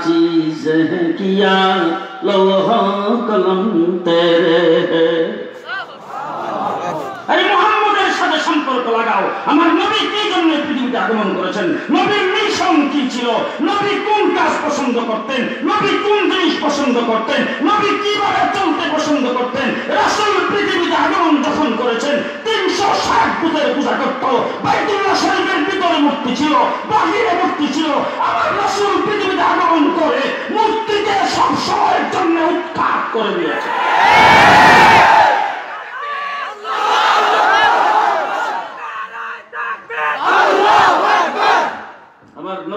चीज है किया लोह कलम तेरे है আরে মোহাম্মদের সাথে সম্পর্ক লাগাও আমার নবী কি জন্য পৃথিবীতে আগমন করেছেন নবীর মিশন কি ছিল? নবী কোন কাজ পছন্দ করতেন? নবী কোন জিনিস পছন্দ করতেন? নবী কীভাবে চলতে পছন্দ করতেন? রাসূল পৃথিবীতে আগমন যখন করেছেন, তিনশো ষাট বুধের পূজা করত। বাইতুল্লাহ শরীফের ভিতরে মূর্তি ছিল, বাহিরে মূর্তি ছিল। আমার রাসূল পৃথিবীতে আগমন করে মূর্তিকে সব সময়ের জন্য উৎখাত করে দিয়েছে।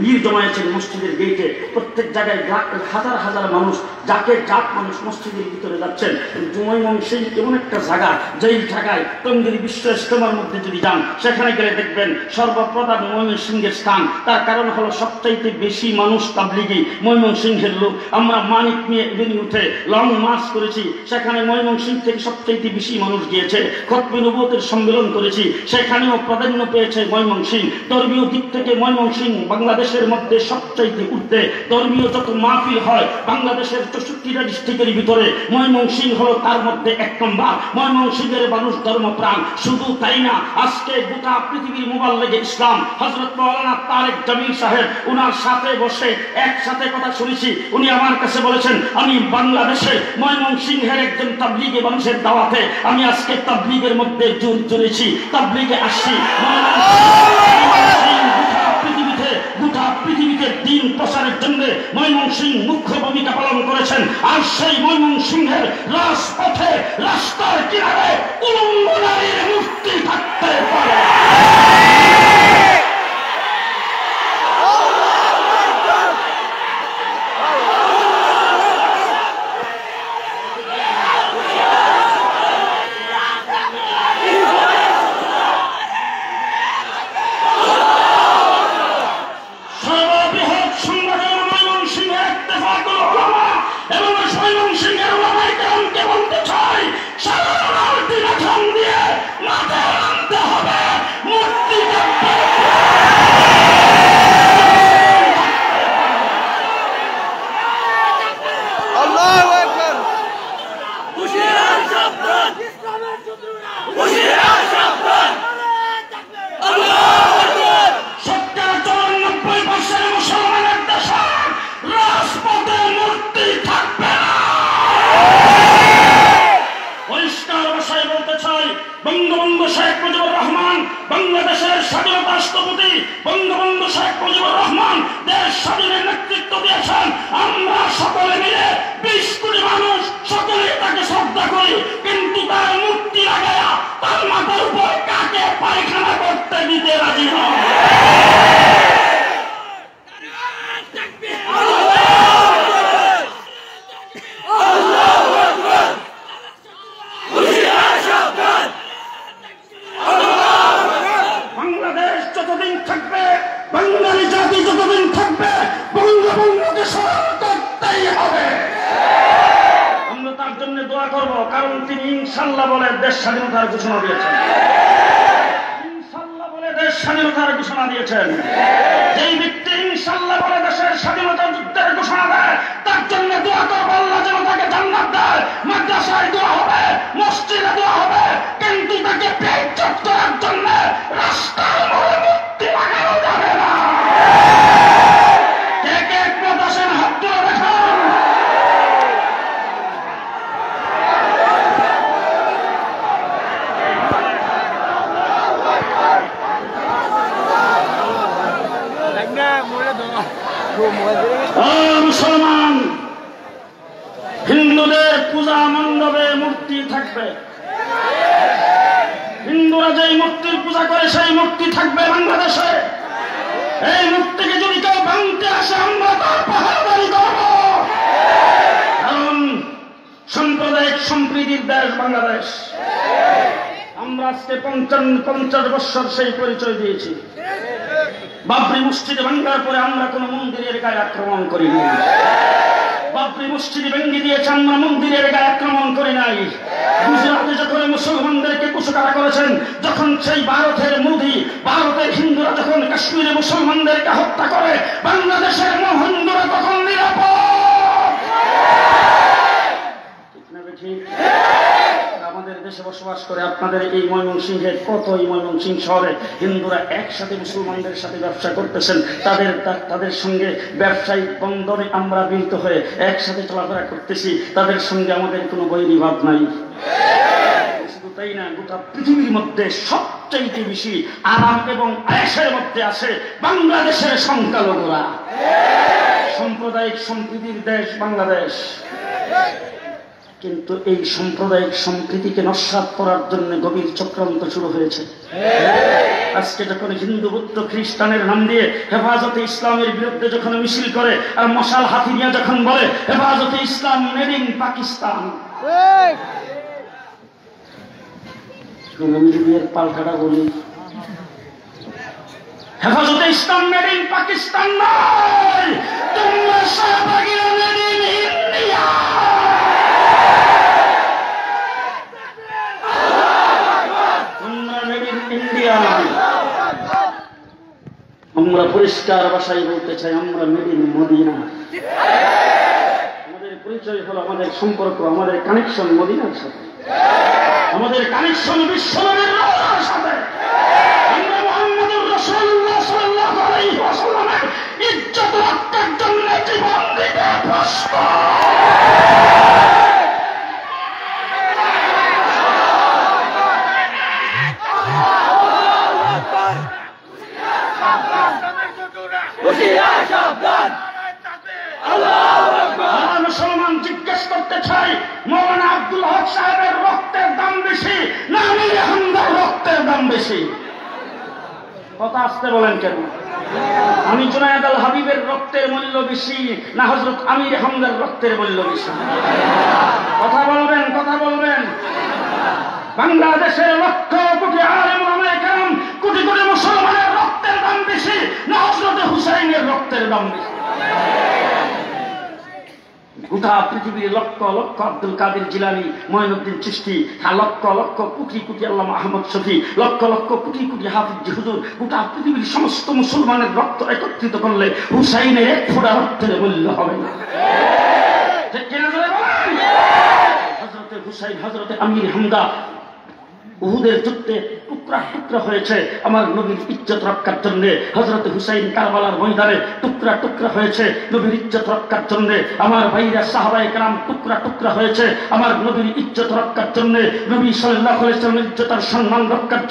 ভিড় জমায়েছেন মসজিদের গেটে প্রত্যেক জায়গায় হাজার হাজার মানুষ যাকে যাক মানুষ মসজিদের ভিতরে যাচ্ছেন। জুমাইমন সেই এমন একটা জায়গা, যেই জায়গায় টঙ্গির বিশ্ব ইস্তেমার মধ্যে যদি যান, সেখানে গেলে দেখবেন সর্বপ্রধান ময়মন সিংহের স্থান। তার কারণ হলো সবচাইতে বেশি মানুষ তাবলিগি ময়মন সিংহের লোক। আমরা মানিক নিয়ে এভিনি উঠে লং মার্চ করেছি, সেখানে ময়মন সিং থেকে সবচাইতে বেশি মানুষ গিয়েছে। খতমি নবুয়তের সম্মেলন করেছি, সেখানেও প্রাধান্য পেয়েছে ময়মন সিং ধর্মীয় দিক থেকে ময়মন সিং বাংলাদেশের মধ্যে সবচাইতে উঠতে ধর্মীয় যত মাহফিল হয় বাংলাদেশের চৌষট্টিটা ডিস্ট্রিক্টের ভিতরে ময়মন সিং হলো তার মধ্যে এক নম্বর। ময়মন সিংহের মানুষ ধর্মপ্রাণ। শুধু তাই না আজকে গোটা পৃথিবীর মোবাইল লেগে ইসলাম। হজরত মৌলানা তারেক জামিল সাহেব ওনার সাথে বসে একসাথে কথা শুনেছি। উনি আমার কাছে বলেছেন আমি বাংলাদেশে ময়মন সিংহের একজন তাবলিগে মানুষের দাওয়াতে আমি আজকে তাবলিগের মধ্যে জোর জড়েছি তাবলিগে আসছি। ময়মনসিংহ, জন্য ময়মন সিং মুখ্য ভূমিকা পালন করেছেন। আর সেই ময়মন সিংহের রাজপথে রাস্তার কিনারে উলম্ব নারীর মূর্তি থাকতে পারে। কারণ তিনি ইনশাল্লাহ বলে দেশ স্বাধীনতার ঘোষণা দিয়েছেন। ইনশাল্লাহ বলে দেশ স্বাধীনতার ঘোষণা দিয়েছেন। যেই ব্যক্তি ইনশাল্লাহ বলে দেশের স্বাধীনতা যুদ্ধের ঘোষণা দেয়, তার জন্য দোয়া করব আল্লাহ যেন তাকে জান্নাত দেয়। মাদ্রাসায় দোয়া হবে, মসজিদে দোয়া হবে, কিন্তু তাকে বেইজ্জত করার জন্য রাস্তার মুক্তি লাগানো যাবে না কে কে একমত আছেন হাত তুলে দেখান লাগনা মোরে দাও ও মোরে ও মুসলমান, হিন্দুদের পূজা মণ্ডপে মূর্তি থাকবে। হিন্দুরা যেই মূর্তির পূজা করে, সেই মূর্তি থাকবে বাংলাদেশে। এই মূর্তিকে যদি কেউ ভাঙতে আসে, আমরা তার পাহাড়দারি করব। কারণ সাম্প্রদায়িক সম্প্রীতির দেশ বাংলাদেশ। আমরা আজকে পঞ্চান্ন পঞ্চাশ বৎসর সেই পরিচয় দিয়েছি। বাবরি মসজিদ ভাঙ্গার পরে আমরা কোন মন্দিরের গায়ে আক্রমণ করি নাই। বাবরি মসজিদ ভেঙ্গে দিয়েছে আমরা মন্দিরের গায়ে আক্রমণ করি নাই। গুজরাটে যখন মুসলমানদেরকে কুচকারা করেছেন, যখন সেই ভারতের মোদি, ভারতের হিন্দুরা যখন কাশ্মীরে মুসলমানদেরকে হত্যা করে, বাংলাদেশের হিন্দুরা তখন নিরাপদ ঠিক না ঠিক আমাদের দেশে বসবাস করে আপনাদের এই ময়মনসিংহের, কত এই ময়মনসিংহ শহরে হিন্দুরা একসাথে মুসলমানদের সাথে ব্যবসা করতেছেন, তাদের তাদের সঙ্গে ব্যবসায়িক বন্ধনে আমরা মিলিত হয়ে একসাথে চলাফেরা করতেছি, তাদের সঙ্গে আমাদের কোনো বৈরী ভাব নাই। শুধু তাই না, গোটা পৃথিবীর মধ্যে সবচাইতে বেশি আরাম এবং আয়েসের মধ্যে আছে বাংলাদেশের সংখ্যালঘুরা। সাম্প্রদায়িক সম্প্রীতির দেশ বাংলাদেশ। কিন্তু এই সাম্প্রদায়িক সম্প্রীতিকে নস্বাত করার জন্য গভীর চক্রান্ত শুরু হয়েছে। আজকে যখন হিন্দু, বুদ্ধ, খ্রিস্টানের নাম দিয়ে হেফাজতে ইসলামের বিরুদ্ধে যখন মিছিল করে, আর মশাল হাতি নিয়ে যখন বলে, হেফাজতে ইসলাম ইন পাকিস্তান। পাল্টাটা বলি। হেফাজতে ইসলাম মেড পাকিস্তান নয়! তোমরা মেড ইন ইন্ডিয়া তোমরা মেড ইন ইন্ডিয়া আমরা পরিষ্কার ভাষায় বলতে চাই, আমরা মেড ইন মদিনা। আমাদের পরিচয় হলো আমাদের সম্পর্ক, আমাদের কানেকশন মদিনার সাথে। আমাদের কানেকশন বিশ্বনবীর সাথে। ইজ্জত রক্ষার জন্য জীবন দিতে মুসলমান জিজ্ঞেস করতে চাই, মৌলানা আব্দুল হক সাহেবের রক্তের দাম বেশি না আমির হামদার রক্তের দাম বেশি? কথা আসতে বলেন কেন? আমি জুনায়দ আল হাবিবের রক্তের মূল্য বেশি না হজরত আমির হামদার রক্তের মূল্য বেশি? কথা বলবেন কথা বলবেন। বাংলাদেশের লক্ষ কোটি আলেম কেরাম, কোটি কোটি মুসলমানের রক্তের দাম বেশি, না হজরত হুসাইনের রক্তের দাম বেশি। গোটা পৃথিবীর লক্ষ লক্ষ আব্দুল কাদের জিলানি, মঈনুদ্দিন চিস্তি হ্যাঁ লক্ষ লক্ষ কোটি কোটি আল্লাহ আহমদ শফি, লক্ষ লক্ষ কোটি কোটি হাফিজ হুজুর, গোটা পৃথিবীর সমস্ত মুসলমানের রক্ত একত্রিত করলে হুসাইনের এক ফোঁটা রক্তের মূল্য হবে না। হজরতে হুসাইন হজরতে আমির হামদা উহুদের যুদ্ধে টুকরা টুকরা হয়েছে। আমার নবীর ইজ্জত রক্ষার জন্য হজরত হুসাইন কারবালার ময়দানে টুকরা টুকরা হয়েছে। নবীর ইজ্জত রক্ষার আমার ভাইরা কালাম টুকরা টুকরা হয়েছে। আমার নবীর ইজ্জত রক্ষার জন্য নবী ইজ্জতার সম্মান রক্ষার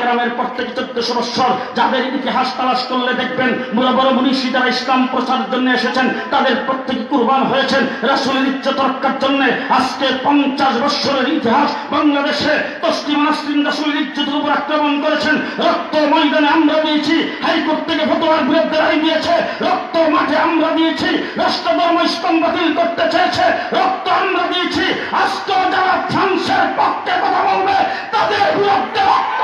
কালামের প্রত্যেক চোদ্দশো বৎসর যাদের ইতিহাস তালাশ করলে দেখবেন বড় বড় মনীষী যারা ইসলাম প্রচারের জন্য এসেছেন, তাদের প্রত্যেকে কুরবান হয়েছেন। রাসুলের ইজ্জত রক্ষার জন্য আজকে পঞ্চাশ বৎসরের ইতিহাস বাংলাদেশে তসলিম নাসরিন রাসুলের ইজ্জতের উপর আক্রমণ করেছেন। রক্ত ময়দানে আমরা দিয়েছি। হাইকোর্ট থেকে ফতোয়ার বিরুদ্ধে রায় দিয়েছে। রক্ত মাঠে আমরা দিয়েছি। রাষ্ট্র ধর্ম ইসলাম বাতিল করতে চেয়েছে। রক্ত আমরা দিয়েছি। আজকে যারা ফ্রান্সের পক্ষে কথা বলবে, তাদের বিরুদ্ধে রক্ত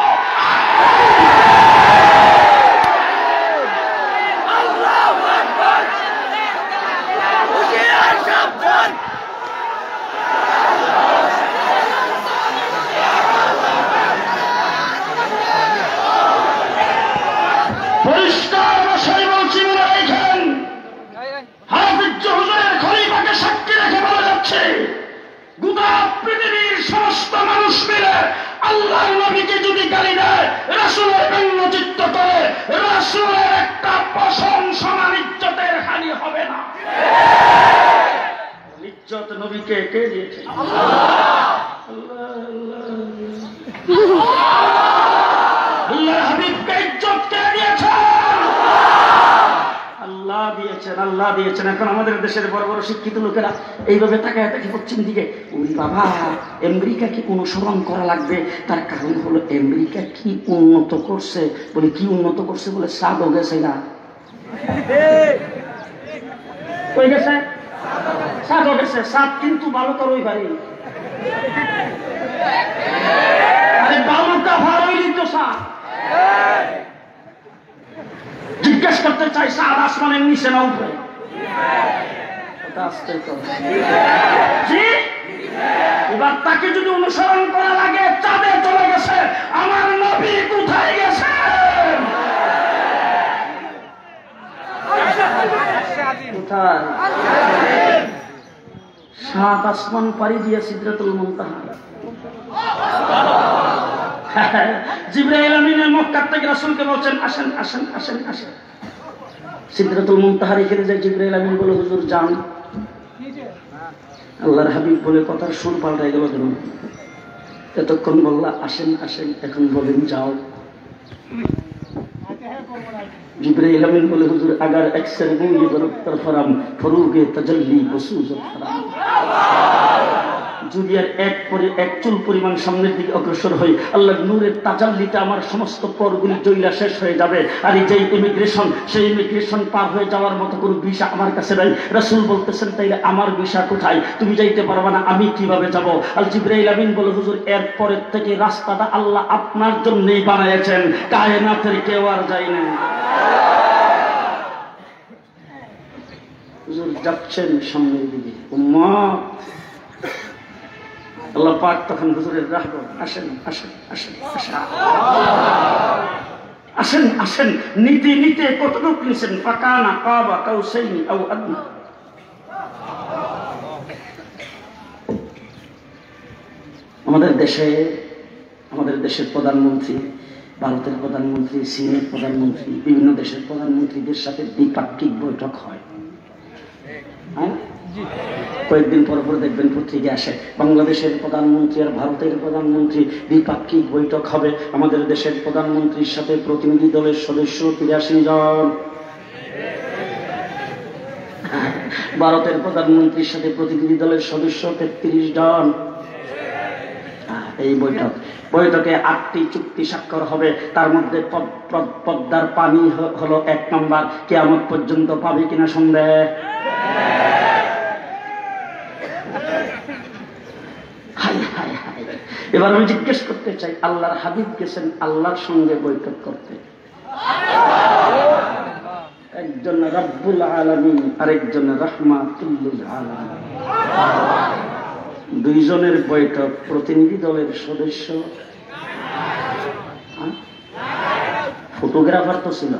আল্লাহ নবীকে যদি গালি দেয় রাসুলের ব্যঙ্গচিত্ত করে রাসুলের একটা পশম সমান ইজ্জতের হানি হবে না। ইজ্জত নবীকে কে দিয়েছে? আল্লাহ, আল্লাহ, আল্লাহ দিয়েছেন আল্লাহ দিয়েছেন। এখন আমাদের দেশের বড় বড় শিক্ষিত লোকেরা এইভাবে তাকায় তাকে পশ্চিম দিকে ওই বাবা আমেরিকাকে অনুসরণ করা লাগবে? তার কারণ হলো আমেরিকা কি উন্নত করছে বলে, কি উন্নত করছে বলে সাদও গেছে না? কই সাদ কিন্তু ভালো ওই বাড়ি আরে ভালোই তো সাপ জিজ্ঞেস করতে চাই সাত আসমানের নিচে না। জি? এবার তাকে যদি অনুসরণ করা লাগে, চাঁদে চলে গেছে, আমার নবী কোথায় গেছে সাত আসমান পাড়ি দিয়ে সিদ্ধাতুল মুনতাহা জিব্রাইল আমিনের মক্কার থেকে রাসূলকে বলছেন, আসেন আসেন আসেন আসেন। সিদ্ধাতুল মুনতাহা রেখে যায়, জিব্রাইল আমিন বলে, হুজুর, যান। আল্লাহর হাবিব বলে, কথার সুর পাল্টাই গেল কেন এতক্ষণ বললা, আসেন আসেন, এখন বলেন, যাও। জিব্রাইল আমিন বলে, হুজুর, আগার একসের মুঙ্গি বরত্তর ফরাম, ফরুগে তাজাল্লি বসুজ ফরাম। যদি আর এক পরে, এক চুল পরিমাণ সামনের দিকে অগ্রসর হই আল্লাহ নূরের তাজাল্লিতে আমার সমস্ত পরগুলি জৈলা শেষ হয়ে যাবে। আর এই যে ইমিগ্রেশন সেই ইমিগ্রেশন পার হয়ে যাওয়ার মতো কোনো ভিসা আমার কাছে নাই। রাসূল বলতেছেন, তাইলে আমার ভিসা কোথায়? তুমি যাইতে পারবে না, আমি কীভাবে যাব? আল জিব্রাইল আমিন বলে, হুজুর, এর পরের থেকে রাস্তাটা আল্লাহ আপনার জন্যই বানিয়েছেন কায়নাতের কেউ আর যায় না। যাচ্ছেন সামনের দিকে। আল্লাহ পাক তখন হুজুরের আসেন আসেন আসেন আসেন। আসেন নিতে নিতে কতটুক নিছেন আও আদনা। আমাদের দেশে, আমাদের দেশের প্রধানমন্ত্রী, ভারতের প্রধানমন্ত্রী, চীনের প্রধানমন্ত্রী, বিভিন্ন দেশের প্রধানমন্ত্রীদের সাথে দ্বিপাক্ষিক বৈঠক হয়। হ্যাঁ? কয়েকদিন পর পর দেখবেন পত্রিকা আসে। বাংলাদেশের প্রধানমন্ত্রী আর ভারতের প্রধানমন্ত্রী দ্বিপাক্ষিক বৈঠক হবে। আমাদের দেশের প্রধানমন্ত্রীর সাথে প্রতিনিধি দলের সদস্য তিরাশি জন। ভারতের প্রধানমন্ত্রীর সাথে প্রতিনিধি দলের সদস্য তেত্রিশ জন। এই বৈঠক। বৈঠকে আটটি চুক্তি স্বাক্ষর হবে। তার মধ্যে পদ- পদ- পদ্মার পানি হলো এক নম্বর। কেয়ামত পর্যন্ত পাবে কিনা সন্দেহ হায় হায় হায় এবার আমি জিজ্ঞেস করতে চাই, আল্লাহর হাবিব গেছেন আল্লাহর সঙ্গে বৈঠক করতে? একজন রব্বুল আলমিন, আরেকজন রহমাতুল্লুল আলমিন। দুইজনের বৈঠক প্রতিনিধি দলের সদস্য? ফটোগ্রাফার তো ছিল,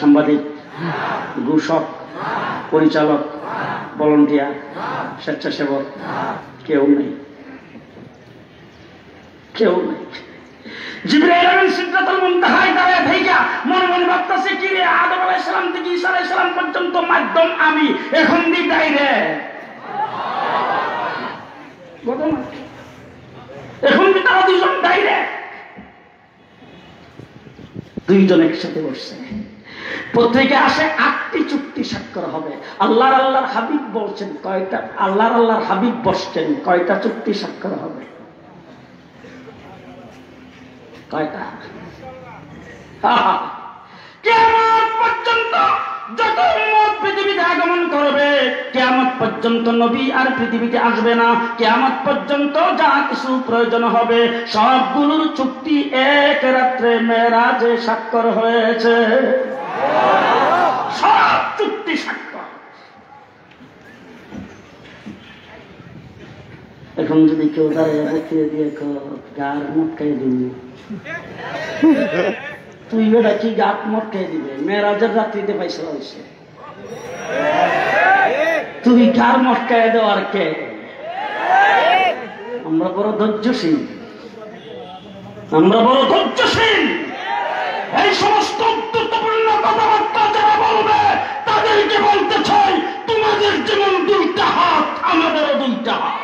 সাংবাদিক, ঘোষক, পরিচালক, ভলন্টিয়ার, স্বেচ্ছাসেবক, কেউ নেই। কেউ নেই। ভাবতেছে, কি রে পর্যন্ত মাধ্যম আমি ডাইরে এখন দুইজন একসাথে বসছে। পত্রিকা আসে আটটি চুক্তি স্বাক্ষর হবে। আল্লাহর আল্লাহর হাবিব বলছেন, কয়টা আল্লাহর আল্লাহর হাবিব বসছেন, কয়টা চুক্তি স্বাক্ষর হবে? কয়টা? কেমন পর্যন্ত যত উম্মত পৃথিবীতে আগমন করবে, কেয়ামত পর্যন্ত নবী আর পৃথিবীতে আসবে না। কেয়ামত পর্যন্ত যা কিছু প্রয়োজন হবে, সবগুলোর চুক্তি এক রাত্রে মেরাজে স্বাক্ষর হয়েছে। সব চুক্তি স্বাক্ষর। এখন যদি কেউ দাঁড়িয়ে দিয়ে গার মটকাই দিবি। তুই ওটা কি গাত মটকাই দিবে? মেয়েরাজের রাত্রিতে পয়সা হয়েছে তুই কার মটকায় দেওয়ার কে? আমরা বড় ধৈর্যশীল। আমরা বড় ধৈর্যশীল। এই সমস্ত কথাবার্তা যারা বলবে, তাদেরকে বলতে চাই, তোমাদের যেমন দুইটা হাত, আমাদেরও দুইটা হাত।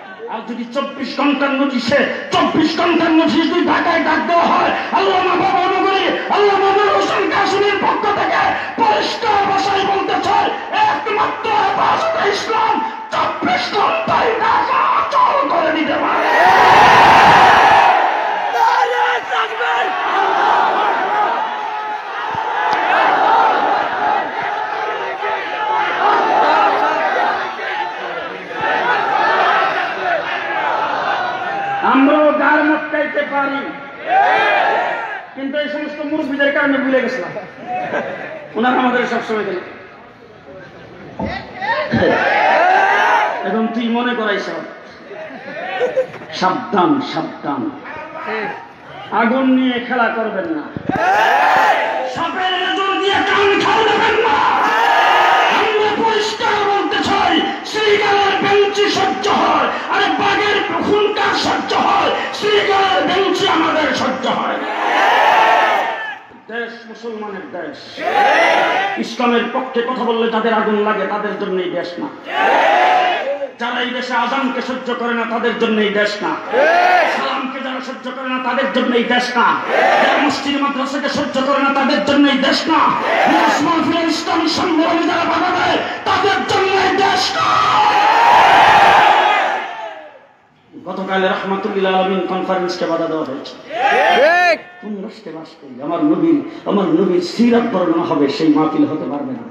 আর যদি চব্বিশ ঘণ্টার নোটিশে চব্বিশ ঘণ্টার নোটিশ যদি ঢাকায় ডাক দেওয়া হয়, আল্লাহ বাবা নগরী আল্লাহ মামুর হোসেন কাশ্মীর পক্ষ থেকে পরিষ্কার ভাষায় বলতে চাই, একমাত্র ভাষাটা ইসলাম, চব্বিশ ঘন্টায় ঢাকা অচল করে দিতে পারে আমরাও গার মটকাইতে পারি। কিন্তু এই সমস্ত মুরব্বীদের কারণে ভুলে গেছিলাম। ওনারা আমাদের সবসময় দিল এখন তুই মনে করাইছ সাবধান সাবধান। আগুন নিয়ে খেলা করবেন না। সাপের দেশ মুসলমানের দেশ। ইসলামের পক্ষে কথা বললে যাদের আগুন লাগে, তাদের জন্য এই দেশ না। যারা এই দেশে আজানকে সহ্য করে না, তাদের জন্য এই দেশ না। সালামকে যারা সহ্য করে না, তাদের জন্য এই দেশ না। যারা মসজিদ মাদ্রাসাকে সহ্য করে না, তাদের জন্য এই দেশ না। ইসলামী সম্মেলনে যারা বাধা দেয়, তাদের জন্য এই দেশ না। গতকাল রহমতুল্লাহ আলমিন কনফারেন্সকে বাধা দেওয়া হয়েছে। কোন রাষ্ট্রে বাস করি আমার নবীর আমার নবীর সিরাত বর্ণনা হবে সেই মাহফিল হতে পারবে না।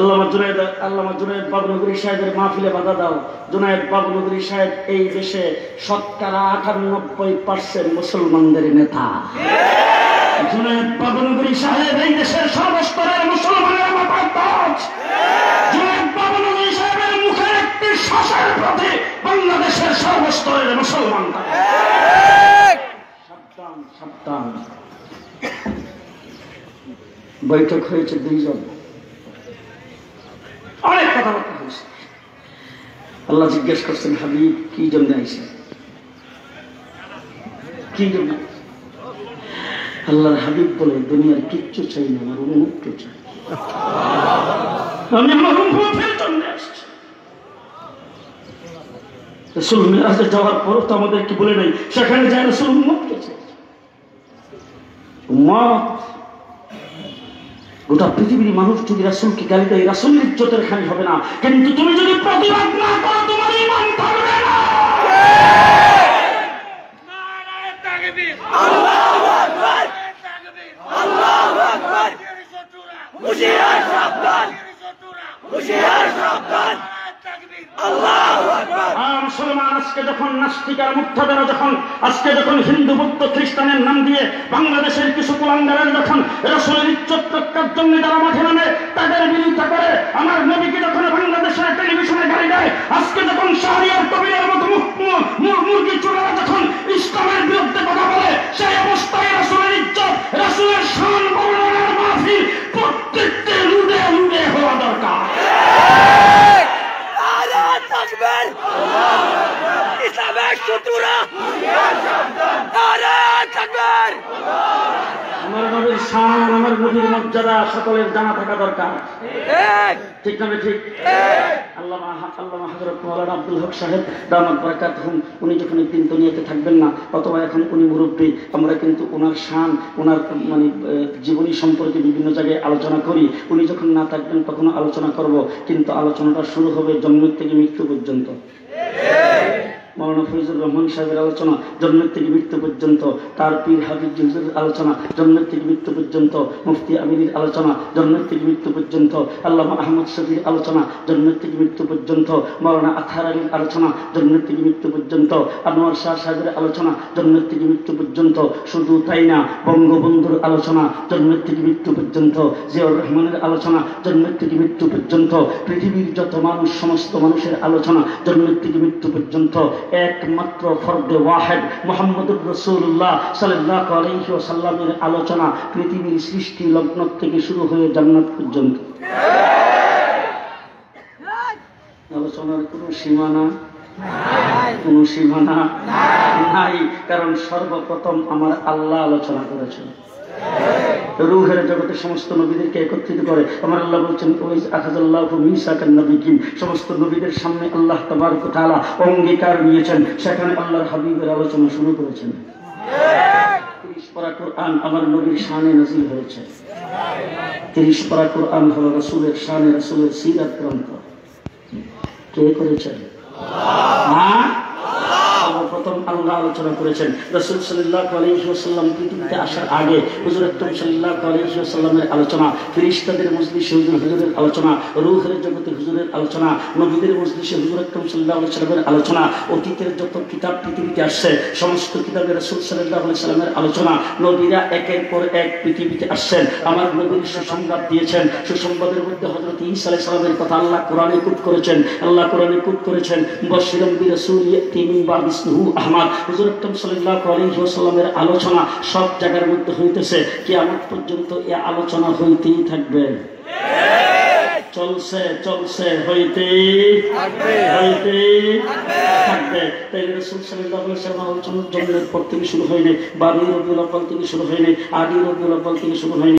আল্লামা জুনায়দ আল্লামা জুনায়দ বাবনগরী সাহেবের মাহফিলে বাধা দাও। জুনায়দ বাবনগরী সাহেব এই দেশে শতকরা আটানব্বই পার্সেন্ট মুসলমানদের নেতা। জুনায়দ বাবনগরী সাহেব এই দেশের সর্বস্তরের মুসলমানের বাবনগরী সাহেবের একটি প্রতি বাংলাদেশের সর্বস্তরের মুসলমান থাকে। সাবধান সাবধান। বৈঠক হয়েছে দুইজন। অনেক কথাবার্তা হয়েছে। আল্লাহ জিজ্ঞেস করছেন হাবিব কি জন্য আইসে কি জন্য? আল্লাহর হাবিব বলে দুনিয়ার কিচ্ছু চাই না আমার উন্মুক্ত চাই। আমি আমার উন্মুক্তের জন্য আসছি রসুল মেরাজে যাওয়ার পর তো আমাদেরকে বলে নাই, সেখানে যায় রসুল চাই উম্মত গোটা পৃথিবীর মানুষ যদি রাসুলকে গালি দেয় রাসুলের ইজ্জতের খানি হবে না। কিন্তু তুমি যদি প্রতিবাদ না করো, তোমার ইমান থাকবে না। আর মুসলমান আজকে যখন নাস্তিক আর মুক্তাদারা যখন, আজকে যখন হিন্দু, বৌদ্ধ, খ্রিস্টানের নাম দিয়ে বাংলাদেশের কিছু কুলাঙ্গারের যখন রসলের ইজ্জত রক্ষার জন্য যারা মাঠে নামে, তাদের বিরোধিতা করে আমার নবীকে যখন বাংলাদেশের টেলিভিশনে গাড়ি দেয়, আজকে যখন শাহরিয়ার কবিরের মতো চোরেরা যখন ইসলামের বিরুদ্ধে কথা বলে, সেই অবস্থায় রসলের ইজ্জত, রসলের শান বর্ণনার মাহফিল প্রত্যেকটি লুডে লুডে হওয়া দরকার। আকবর আমার নবীর শান আমার নবীর মর্যাদা সকলের জানা থাকা দরকার। ঠিক। না ঠিক? আব্দুল হক সাহেব দামাত বরকাত হুম উনি যখন একদিন দুনিয়াতে থাকবেন না অথবা এখন উনি মুরব্বী আমরা কিন্তু ওনার শান ওনার মানে জীবনী সম্পর্কে বিভিন্ন জায়গায় আলোচনা করি। উনি যখন না থাকবেন তখন আলোচনা করব। কিন্তু আলোচনাটা শুরু হবে জন্মের থেকে মৃত্যু পর্যন্ত। মৌলানা ফৈজুর রহমান সাহেবের আলোচনা জন্মের থেকে মৃত্যু পর্যন্ত, তার পীর হাবিব জুজুর আলোচনা জন্মের থেকে মৃত্যু পর্যন্ত, মুফতি আমিরের আলোচনা জন্মের থেকে মৃত্যু পর্যন্ত, আল্লামা আহমদ শফির আলোচনা জন্মের থেকে মৃত্যু পর্যন্ত, মৌলানা আথার আলীর আলোচনা জন্মের থেকে মৃত্যু পর্যন্ত, আনোয়ার শাহ সাহেবের আলোচনা জন্মের থেকে মৃত্যু পর্যন্ত, শুধু তাই না, বঙ্গবন্ধুর আলোচনা জন্মের থেকে মৃত্যু পর্যন্ত, জিয়াউর রহমানের আলোচনা জন্মের থেকে মৃত্যু পর্যন্ত, পৃথিবীর যত মানুষ, সমস্ত মানুষের আলোচনা জন্মের থেকে মৃত্যু পর্যন্ত একমাত্র ফর্দে ওয়াহেদ মোহাম্মদুর রসুল্লাহ সাল্লাহ আলহি সাল্লামের আলোচনা পৃথিবীর সৃষ্টি লগ্ন থেকে শুরু হয়ে জান্নাত পর্যন্ত। আলোচনার কোনো সীমানা কোনো সীমানা নাই, কারণ সর্বপ্রথম আমার আল্লাহ আলোচনা করেছেন। রুহের জগতের সমস্ত নবীদেরকে একত্রিত করে। আমার আল্লাহ বলছেন, ওই আখাজাল্লাহ মিসাকান নবীকিম সমস্ত নবীদের সামনে আল্লাহ তাবারক তাআলা অঙ্গীকার নিয়েছেন। সেখানে আল্লাহর হাবিবের আলোচনা শুরু করেছেন। তিরিশ আমার নবীর তিরিশ কে করেছেন? সর্বপ্রথম আল্লাহ আলোচনা করেছেন। রসুল সাল্লাহ আলহিহাসাল্লাম পৃথিবীতে আসার আগে হুজুর আকরম সাল্লাহ আলহিহাসাল্লামের আলোচনা ফিরিস্তাদের মজলিসে হুজুর হুজুরের আলোচনা, রুহের জগতে হুজুরের আলোচনা, নবীদের মজলিসে হুজুর আকরম সাল্লাহ সাল্লামের আলোচনা, অতীতের যত কিতাব পৃথিবীতে আসছে, সমস্ত কিতাবের রসুল সাল্লাহ সাল্লামের আলোচনা, নবীরা একের পর এক পৃথিবীতে আসছেন। আমার নবীর সুসংবাদ দিয়েছেন। সুসংবাদের মধ্যে হজরত আলাইহিস সালামের কথা আল্লাহ কোরআনে কুট করেছেন। আল্লাহ কোরআনে কুট করেছেন। বশিরম বি রাসূল ইয়াতি মিন ইসমিহু হুজুর আকরাম সাল্লাল্লাহু আলাইহি আলোচনা সব জায়গার মধ্যে হইতেছে। কিয়ামত পর্যন্ত এই আলোচনা হইতেই থাকবে। চলছে চলছে হইতে হইতে থাকবে। তাই রসুল আলাইহি ওয়াসাল্লাম জন্মের পর থেকে শুরু হয়নি, বারোই রবিউল আব্বাল থেকে শুরু হয়নি আদি রবিউল আব্বাল থেকে শুরু হয়নি।